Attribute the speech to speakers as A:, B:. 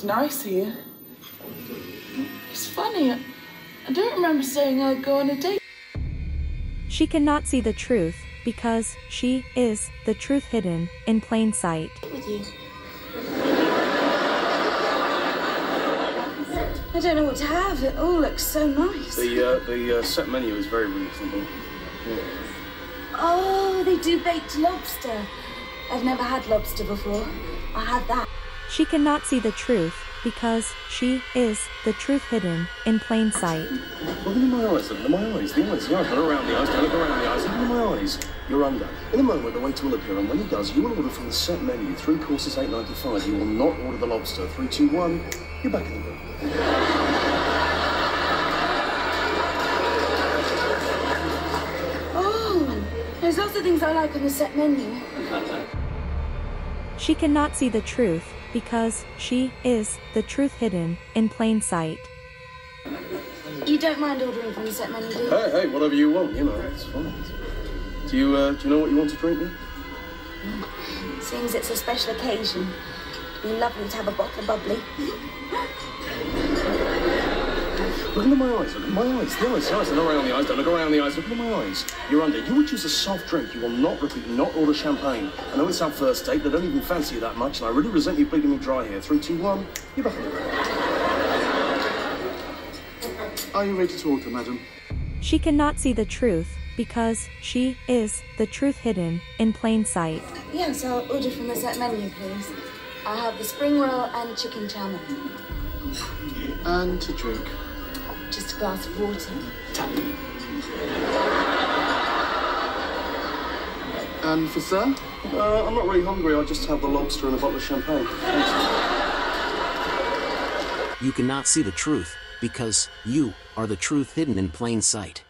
A: It's nice here. It's funny. I, I don't remember saying I'd go on a date.
B: She cannot see the truth because she is the truth hidden in plain sight.
C: with you. I don't know what to have. It all looks so nice.
D: The uh, the uh, set menu is very reasonable.
C: Oh, they do baked lobster. I've never had lobster before. I had that.
B: She cannot see the truth because she is the truth hidden in plain sight.
D: Look into my eyes, look into my eyes, the eyes, the eyes, look around the eyes, don't look around the eyes, look into my eyes. You're under. In a moment, the waiter will appear, and when he does, you will order from the set menu, three courses, eight ninety five. You will not order the lobster. Three, two, one. You're back in the room.
C: Oh, there's lots of things I like on the set menu.
B: She cannot see the truth because she is the truth hidden in plain sight.
C: You don't mind ordering from the set menu, do you?
D: Hey, hey, whatever you want, you know, it's fine. Do you, uh, do you know what you want to drink then?
C: Seems it's a special occasion. It'd be lovely to have a bottle of bubbly.
D: Look into my eyes, look into my eyes, the eyes, the eyes, don't look around the eyes, don't look around the eyes, look into my eyes. You're under. You would choose a soft drink. You will not repeat, not order champagne. I know it's our first date, they don't even fancy you that much, and I really resent you bleeding me dry here. Three, two, one. You're back in the room.
E: Are you ready to order, madam?
B: She cannot see the truth because she is the truth hidden in plain sight.
C: Yes, I'll order from the set menu, please. I'll have the spring roll and chicken chowder.
E: And to drink.
C: Just a glass of water.
E: And for sir?
D: Uh, I'm not really hungry, I'll just have the lobster and a bottle of champagne. Thanks.
F: You cannot see the truth because you are the truth hidden in plain sight.